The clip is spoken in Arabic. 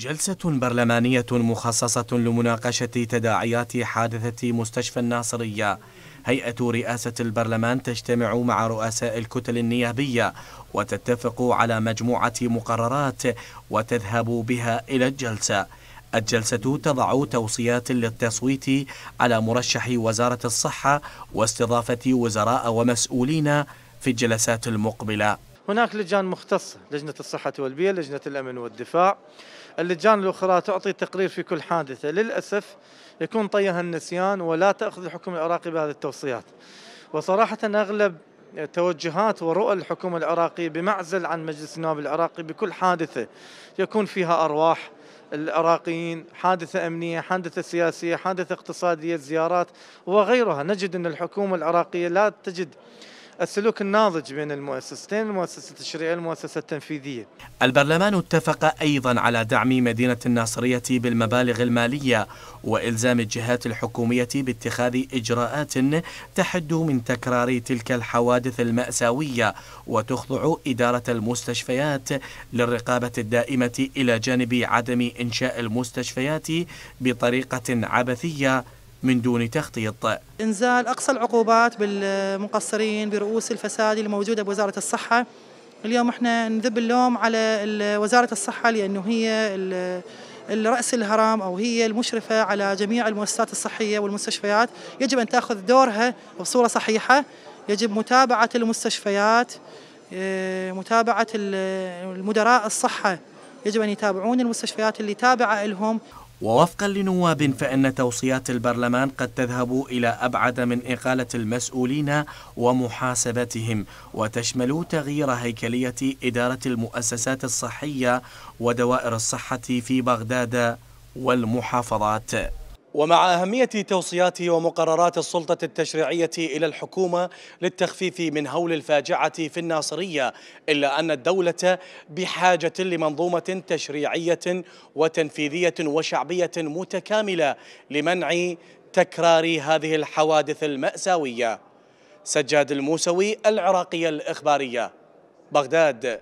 جلسة برلمانية مخصصة لمناقشة تداعيات حادثة مستشفى الناصرية. هيئة رئاسة البرلمان تجتمع مع رؤساء الكتل النيابية وتتفق على مجموعة مقررات وتذهب بها إلى الجلسة. الجلسة تضع توصيات للتصويت على مرشح وزارة الصحة واستضافة وزراء ومسؤولين في الجلسات المقبلة. هناك لجان مختصة لجنة الصحة والبيئة لجنة الأمن والدفاع. اللجان الأخرى تعطي تقرير في كل حادثة. للأسف يكون طيها النسيان ولا تأخذ الحكومة العراقي بهذه التوصيات. وصراحة أغلب توجهات ورؤى الحكومة العراقية بمعزل عن مجلس النواب العراقي بكل حادثة يكون فيها أرواح. العراقيين حادثة أمنية حادثة سياسية حادثة اقتصادية زيارات وغيرها. نجد أن الحكومة العراقية لا تجد السلوك الناضج بين المؤسستين المؤسسة التشريعية والمؤسسة التنفيذية. البرلمان اتفق أيضا على دعم مدينة الناصرية بالمبالغ المالية وإلزام الجهات الحكومية باتخاذ إجراءات تحد من تكرار تلك الحوادث المأساوية وتخضع إدارة المستشفيات للرقابة الدائمة إلى جانب عدم إنشاء المستشفيات بطريقة عبثية من دون تخطيط إنزال أقصى العقوبات بالمقصرين برؤوس الفساد الموجودة بوزارة الصحة. اليوم إحنا نذب اللوم على وزارة الصحة لأنه هي الرأس الهرم أو هي المشرفة على جميع المؤسسات الصحية والمستشفيات. يجب أن تأخذ دورها بصورة صحيحة. يجب متابعة المستشفيات آه، متابعة المدراء الصحة. يجب أن يتابعون المستشفيات اللي تابعة لهم. ووفقا لنواب فإن توصيات البرلمان قد تذهب إلى أبعد من إقالة المسؤولين ومحاسبتهم وتشمل تغيير هيكلية إدارة المؤسسات الصحية ودوائر الصحة في بغداد والمحافظات. ومع أهمية توصيات ومقررات السلطة التشريعية إلى الحكومة للتخفيف من هول الفاجعة في الناصرية إلا أن الدولة بحاجة لمنظومة تشريعية وتنفيذية وشعبية متكاملة لمنع تكرار هذه الحوادث المأساوية. سجاد الموسوي العراقية الإخبارية بغداد.